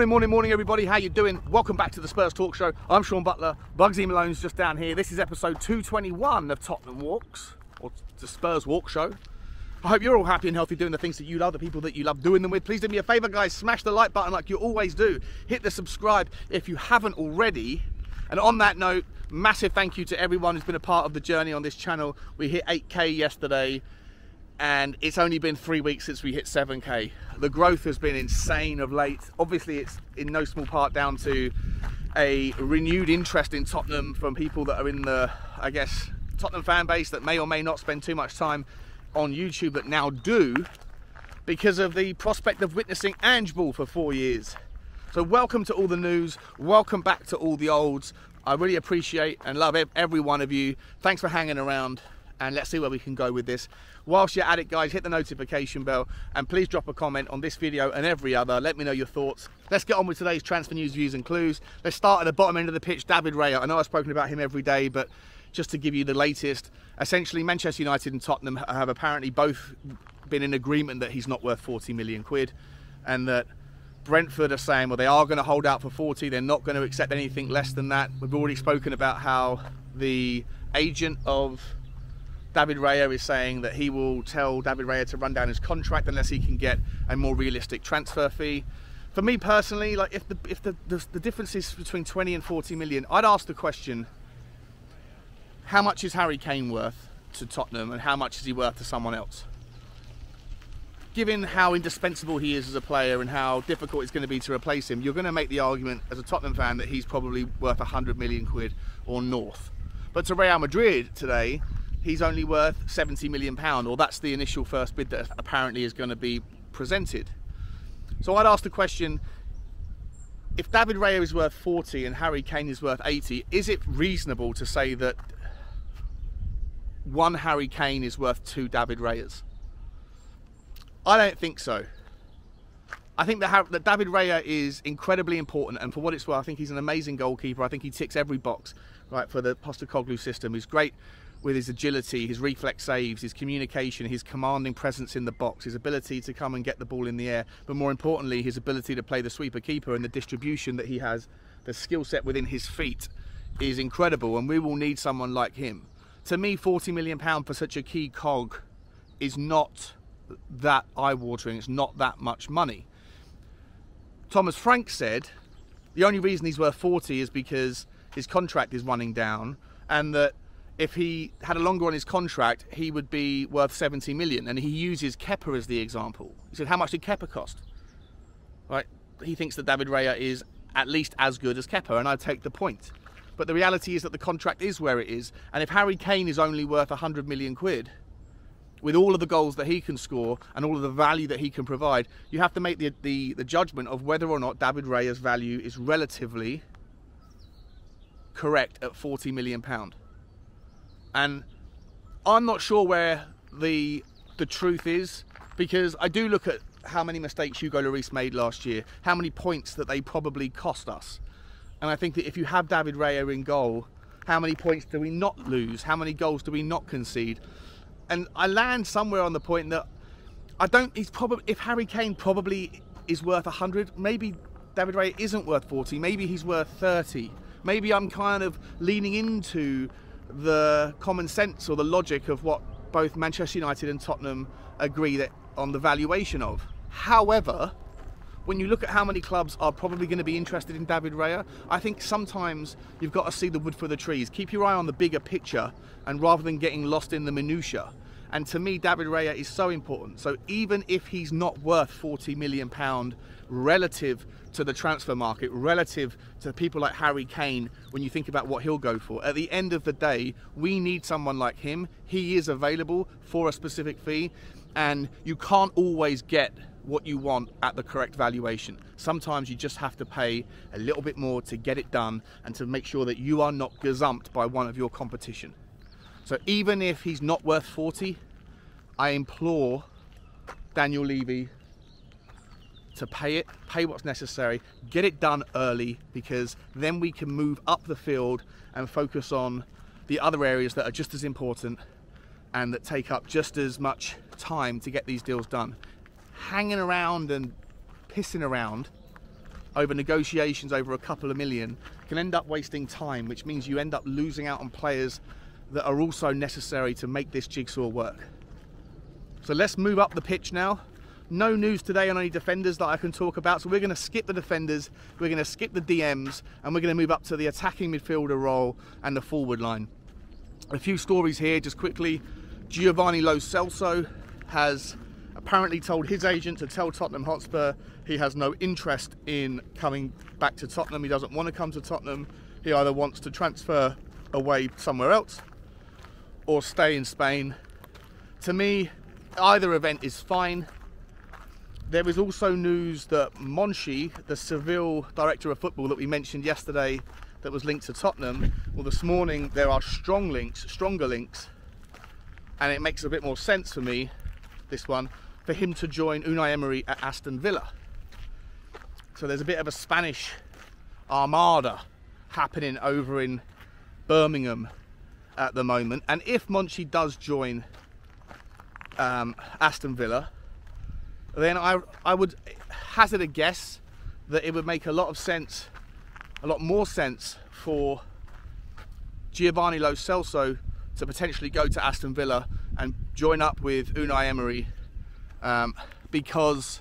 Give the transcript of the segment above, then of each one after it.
Morning, morning, morning, everybody. How you doing? Welcome back to the Spurs Talk Show. I'm Sean Butler. Bugsy Malone's just down here. This is episode 221 of Tottenham Walks, or the Spurs Walk Show. I hope you're all happy and healthy doing the things that you love, the people that you love doing them with. Please do me a favor, guys. Smash the like button like you always do. Hit the subscribe if you haven't already. And on that note, massive thank you to everyone who's been a part of the journey on this channel. We hit 8k yesterday and it's only been three weeks since we hit 7k. The growth has been insane of late. Obviously, it's in no small part down to a renewed interest in Tottenham from people that are in the, I guess, Tottenham fan base that may or may not spend too much time on YouTube that now do because of the prospect of witnessing Ange Ball for four years. So welcome to all the news, welcome back to all the olds. I really appreciate and love every one of you. Thanks for hanging around and let's see where we can go with this. Whilst you're at it guys, hit the notification bell and please drop a comment on this video and every other. Let me know your thoughts. Let's get on with today's transfer news, views and clues. Let's start at the bottom end of the pitch, David Raya. I know I've spoken about him every day, but just to give you the latest, essentially Manchester United and Tottenham have apparently both been in agreement that he's not worth 40 million quid and that Brentford are saying, well, they are going to hold out for 40. They're not going to accept anything less than that. We've already spoken about how the agent of David Raya is saying that he will tell David Raya to run down his contract unless he can get a more realistic transfer fee. For me personally, like if the if the, the, the difference is between 20 and 40 million, I'd ask the question: How much is Harry Kane worth to Tottenham, and how much is he worth to someone else? Given how indispensable he is as a player and how difficult it's going to be to replace him, you're going to make the argument as a Tottenham fan that he's probably worth 100 million quid or north. But to Real Madrid today, he's only worth 70 million pound or that's the initial first bid that apparently is going to be presented so i'd ask the question if david Raya is worth 40 and harry kane is worth 80 is it reasonable to say that one harry kane is worth two david Rayas? i don't think so I think that, that David Raya is incredibly important, and for what it's worth, I think he's an amazing goalkeeper. I think he ticks every box right for the Postecoglou system. He's great with his agility, his reflex saves, his communication, his commanding presence in the box, his ability to come and get the ball in the air, but more importantly, his ability to play the sweeper keeper and the distribution that he has, the skill set within his feet is incredible, and we will need someone like him. To me, £40 million for such a key cog is not that eye watering, it's not that much money. Thomas Frank said the only reason he's worth 40 is because his contract is running down and that if he had a longer on his contract, he would be worth 70 million. And he uses Kepa as the example. He said, How much did Kepa cost? Right? He thinks that David Raya is at least as good as Kepa, and I take the point. But the reality is that the contract is where it is. And if Harry Kane is only worth 100 million quid, with all of the goals that he can score and all of the value that he can provide, you have to make the, the, the judgment of whether or not David Raya's value is relatively correct at 40 million pound and I'm not sure where the the truth is because I do look at how many mistakes Hugo Lloris made last year, how many points that they probably cost us, and I think that if you have David Raya in goal, how many points do we not lose? How many goals do we not concede? And I land somewhere on the point that I don't. He's probably if Harry Kane probably is worth 100, maybe David Raya isn't worth 40. Maybe he's worth 30. Maybe I'm kind of leaning into the common sense or the logic of what both Manchester United and Tottenham agree that on the valuation of. However, when you look at how many clubs are probably going to be interested in David Raya, I think sometimes you've got to see the wood for the trees. Keep your eye on the bigger picture and rather than getting lost in the minutiae. And to me, David Raya is so important. So even if he's not worth 40 million pound relative to the transfer market, relative to people like Harry Kane, when you think about what he'll go for. At the end of the day, we need someone like him. He is available for a specific fee, and you can't always get what you want at the correct valuation. Sometimes you just have to pay a little bit more to get it done and to make sure that you are not gazumped by one of your competition. So even if he's not worth 40, I implore Daniel Levy to pay it, pay what's necessary, get it done early because then we can move up the field and focus on the other areas that are just as important and that take up just as much time to get these deals done. Hanging around and pissing around over negotiations over a couple of million can end up wasting time, which means you end up losing out on players that are also necessary to make this jigsaw work. So let's move up the pitch now. No news today on any defenders that I can talk about, so we're going to skip the defenders, we're going to skip the DMs, and we're going to move up to the attacking midfielder role and the forward line. A few stories here, just quickly. Giovanni Lo Celso has apparently told his agent to tell Tottenham Hotspur he has no interest in coming back to Tottenham. He doesn't want to come to Tottenham. He either wants to transfer away somewhere else or stay in Spain. To me, either event is fine. There is also news that Monchi, the Seville director of football that we mentioned yesterday, that was linked to Tottenham, well, this morning there are strong links, stronger links, and it makes a bit more sense for me, this one, for him to join Unai Emery at Aston Villa. So there's a bit of a Spanish armada happening over in Birmingham at the moment. And if Monchi does join um, Aston Villa, then I, I would hazard a guess that it would make a lot of sense, a lot more sense for Giovanni Lo Celso to potentially go to Aston Villa and join up with Unai Emery um, because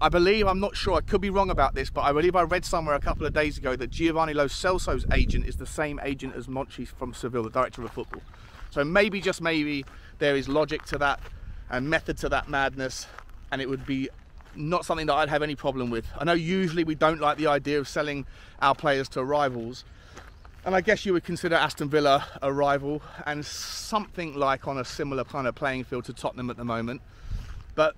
I believe, I'm not sure, I could be wrong about this, but I believe I read somewhere a couple of days ago that Giovanni Lo Celso's agent is the same agent as Monchi from Seville, the director of football. So maybe, just maybe, there is logic to that and method to that madness, and it would be not something that I'd have any problem with. I know usually we don't like the idea of selling our players to rivals, and I guess you would consider Aston Villa a rival and something like on a similar kind of playing field to Tottenham at the moment. But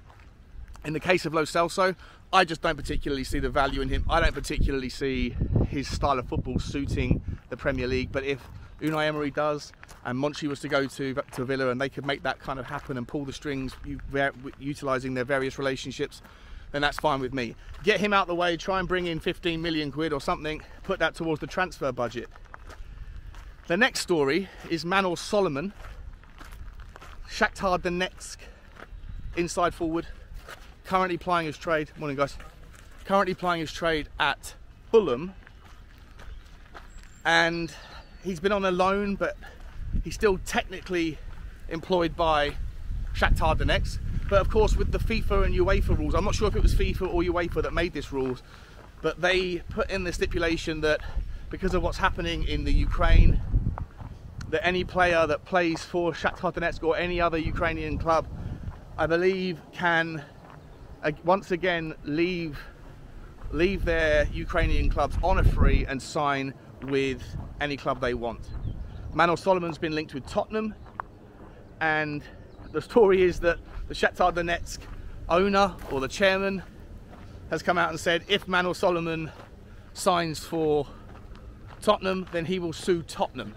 in the case of Lo Celso, I just don't particularly see the value in him. I don't particularly see his style of football suiting the Premier League. But if Unai Emery does, and Monchi was to go to to Villa, and they could make that kind of happen and pull the strings, utilising their various relationships, then that's fine with me. Get him out the way. Try and bring in 15 million quid or something. Put that towards the transfer budget. The next story is Manor Solomon, Shakhtar Donetsk, inside forward currently plying his trade. Morning, guys. Currently plying his trade at Fulham, and he's been on a loan, but he's still technically employed by Shakhtar Donetsk. But of course, with the FIFA and UEFA rules, I'm not sure if it was FIFA or UEFA that made this rules, but they put in the stipulation that because of what's happening in the Ukraine, that any player that plays for Shakhtar Donetsk or any other Ukrainian club, I believe, can uh, once again leave leave their Ukrainian clubs on a free and sign with any club they want. Manor Solomon's been linked with Tottenham and the story is that the Shakhtar Donetsk owner or the chairman has come out and said if Manor Solomon signs for Tottenham then he will sue Tottenham.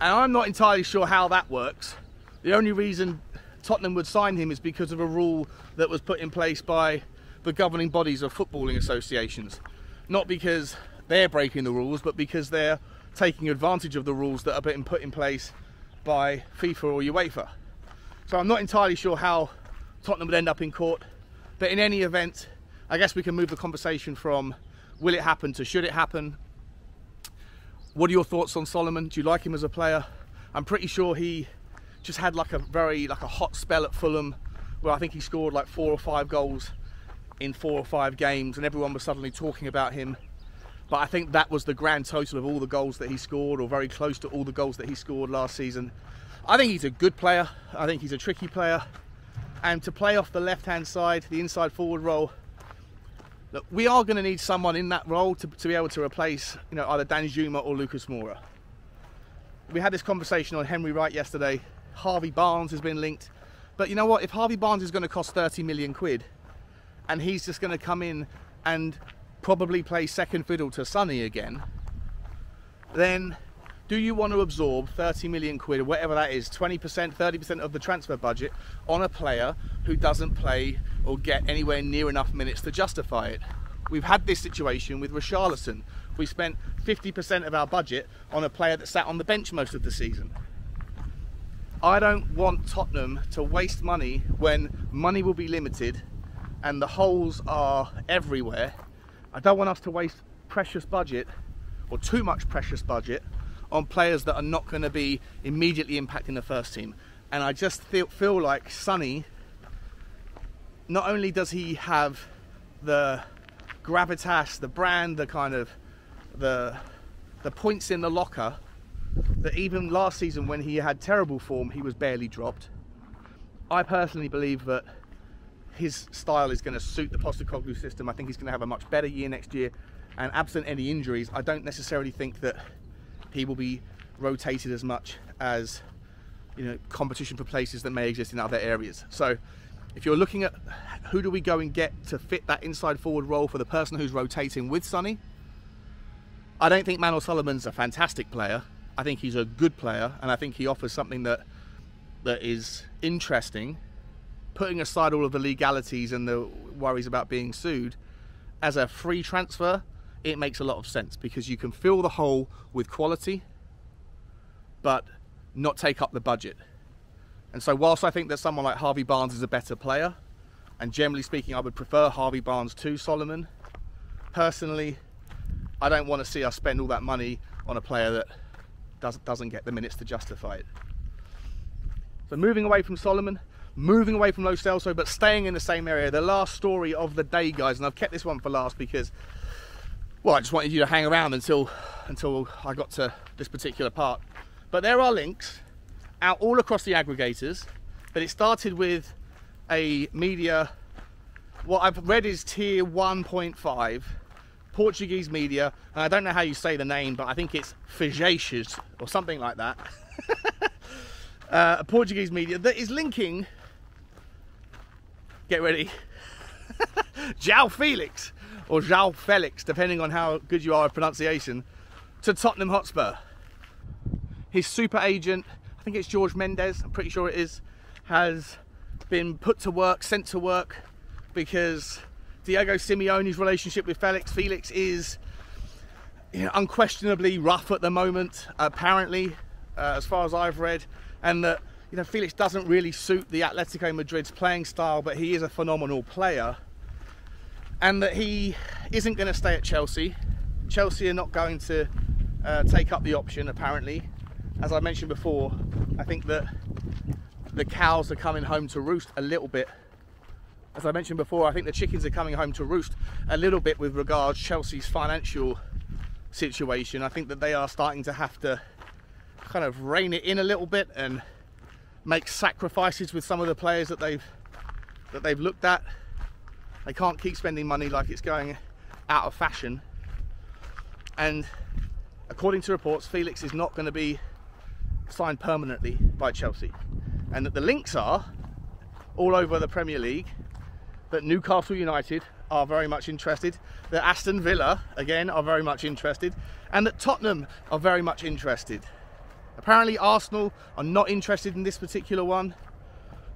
And I'm not entirely sure how that works. The only reason Tottenham would sign him is because of a rule that was put in place by the governing bodies of footballing associations. Not because they're breaking the rules, but because they're taking advantage of the rules that are being put in place by FIFA or UEFA. So I'm not entirely sure how Tottenham would end up in court, but in any event, I guess we can move the conversation from will it happen to should it happen. What are your thoughts on Solomon? Do you like him as a player? I'm pretty sure he just had like a very like a hot spell at Fulham where I think he scored like four or five goals in four or five games and everyone was suddenly talking about him but I think that was the grand total of all the goals that he scored or very close to all the goals that he scored last season. I think he's a good player. I think he's a tricky player. And to play off the left hand side the inside forward role look we are going to need someone in that role to, to be able to replace you know either Danjuma or Lucas Moura. We had this conversation on Henry Wright yesterday. Harvey Barnes has been linked. But you know what? If Harvey Barnes is going to cost 30 million quid and he's just going to come in and probably play second fiddle to Sonny again, then do you want to absorb 30 million quid or whatever that is, 20%, 30% of the transfer budget on a player who doesn't play or get anywhere near enough minutes to justify it? We've had this situation with Richarlison. We spent 50% of our budget on a player that sat on the bench most of the season. I don't want Tottenham to waste money when money will be limited and the holes are everywhere I don't want us to waste precious budget or too much precious budget on players that are not going to be immediately impacting the first team. And I just feel, feel like Sonny, not only does he have the gravitas, the brand, the kind of the the points in the locker that even last season when he had terrible form, he was barely dropped. I personally believe that his style is going to suit the Postecoglou system. I think he's going to have a much better year next year. And absent any injuries, I don't necessarily think that he will be rotated as much as you know competition for places that may exist in other areas. So if you're looking at who do we go and get to fit that inside forward role for the person who's rotating with Sonny, I don't think Manuel Solomon's a fantastic player. I think he's a good player, and I think he offers something that that is interesting. Putting aside all of the legalities and the worries about being sued, as a free transfer, it makes a lot of sense because you can fill the hole with quality, but not take up the budget. And so, whilst I think that someone like Harvey Barnes is a better player, and generally speaking, I would prefer Harvey Barnes to Solomon, personally, I don't want to see us spend all that money on a player that does, doesn't get the minutes to justify it. So moving away from Solomon, moving away from Lo Celso, but staying in the same area. The last story of the day, guys, and I've kept this one for last because, well, I just wanted you to hang around until until I got to this particular part. But there are links out all across the aggregators. But it started with a media. What I've read is tier 1.5 Portuguese media, and I don't know how you say the name, but I think it's Fijacious or something like that. uh, a Portuguese media that is linking, get ready, João Felix or João Felix, depending on how good you are at pronunciation, to Tottenham Hotspur. His super agent, I think it's George Mendes, I'm pretty sure it is, has been put to work, sent to work, because Diego Simeone's relationship with Felix. Felix is you know, unquestionably rough at the moment, apparently, uh, as far as I've read, and that you know Felix doesn't really suit the Atletico Madrid's playing style, but he is a phenomenal player, and that he isn't going to stay at Chelsea. Chelsea are not going to uh, take up the option, apparently. As I mentioned before, I think that the cows are coming home to roost a little bit as I mentioned before, I think the chickens are coming home to roost a little bit with regards Chelsea's financial situation. I think that they are starting to have to kind of rein it in a little bit and make sacrifices with some of the players that they've that they've looked at. They can't keep spending money like it's going out of fashion. And according to reports, Felix is not going to be signed permanently by Chelsea. And that the links are all over the Premier League that Newcastle United are very much interested, that Aston Villa, again, are very much interested, and that Tottenham are very much interested. Apparently, Arsenal are not interested in this particular one,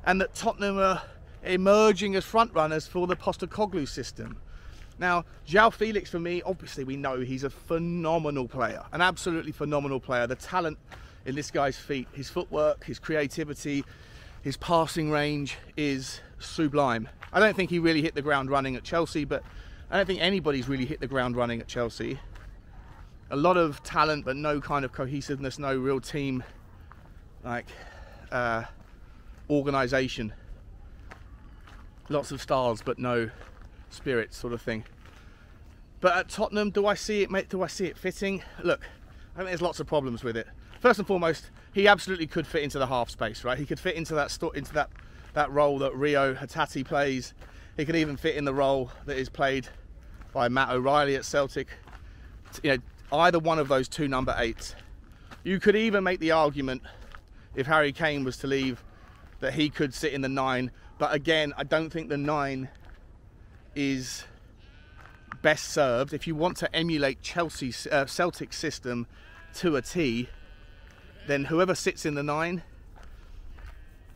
and that Tottenham are emerging as frontrunners for the Postecoglou system. Now, João Felix, for me, obviously, we know he's a phenomenal player, an absolutely phenomenal player. The talent in this guy's feet, his footwork, his creativity, his passing range is sublime. I don't think he really hit the ground running at Chelsea, but I don't think anybody's really hit the ground running at Chelsea. A lot of talent, but no kind of cohesiveness, no real team like uh, organisation. Lots of stars, but no spirit, sort of thing. But at Tottenham, do I see it? Do I see it fitting? Look, I think there's lots of problems with it. First and foremost, he absolutely could fit into the half space, right? He could fit into that into that that role that Reo Hatate plays. He could even fit in the role that is played by Matt O'Riley at Celtic. You know, either one of those two number eights. You could even make the argument if Harry Kane was to leave that he could sit in the nine. But again, I don't think the nine is best served. If you want to emulate Chelsea's uh, Celtic system to a T, then whoever sits in the nine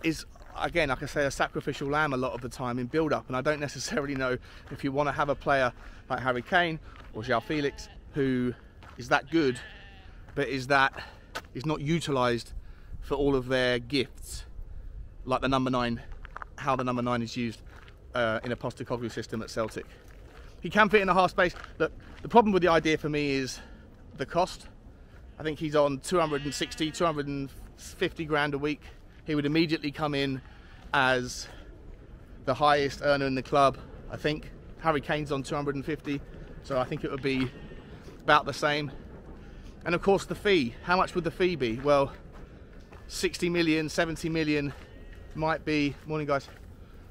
is again, like I say, a sacrificial lamb a lot of the time in build up. And I don't necessarily know if you want to have a player like Harry Kane or João Felix who is that good, but is that is not utilised for all of their gifts, like the number nine, how the number nine is used uh, in a Postecoglou system at Celtic. he can fit in a half space. Look, the problem with the idea for me is the cost. I think he's on 260, 250 grand a week. He would immediately come in as the highest earner in the club. I think Harry Kane's on 250, so I think it would be about the same. And of course the fee, how much would the fee be? Well, 60 million, 70 million might be, morning guys,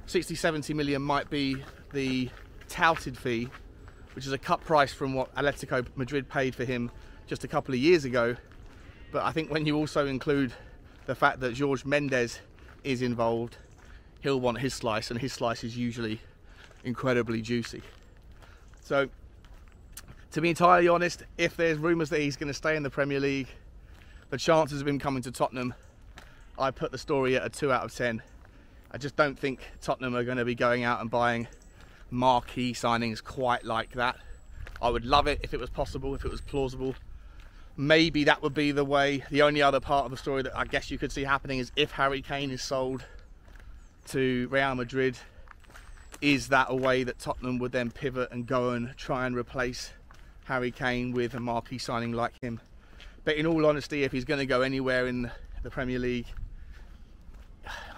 60, 70 million might be the touted fee, which is a cut price from what Atletico Madrid paid for him just a couple of years ago. But I think when you also include the fact that George Mendes is involved, he'll want his slice, and his slice is usually incredibly juicy. So, to be entirely honest, if there's rumours that he's going to stay in the Premier League, the chances of him coming to Tottenham, I put the story at a 2 out of 10. I just don't think Tottenham are going to be going out and buying marquee signings quite like that. I would love it if it was possible, if it was plausible. Maybe that would be the way. The only other part of the story that I guess you could see happening is if Harry Kane is sold to Real Madrid, is that a way that Tottenham would then pivot and go and try and replace Harry Kane with a marquee signing like him? But in all honesty, if he's going to go anywhere in the Premier League,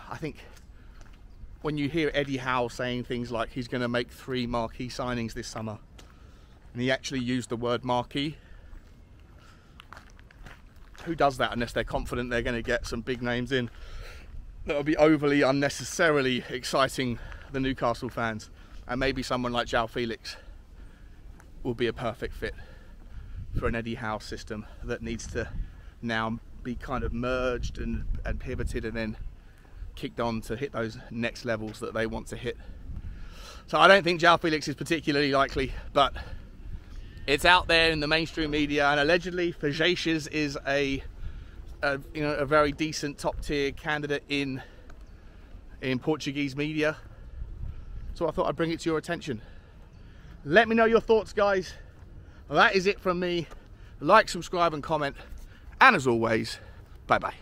I think when you hear Eddie Howe saying things like he's going to make three marquee signings this summer, and he actually used the word marquee, who does that unless they're confident they're going to get some big names in that will be overly unnecessarily exciting the Newcastle fans? And maybe someone like João Felix will be a perfect fit for an Eddie Howe system that needs to now be kind of merged and, and pivoted and then kicked on to hit those next levels that they want to hit. So I don't think João Felix is particularly likely, but it's out there in the mainstream media, and allegedly Fajacius is a, a, you know a very decent top tier candidate in in Portuguese media. So I thought I'd bring it to your attention let me know your thoughts guys. That is it from me. Like subscribe and comment. And as always bye bye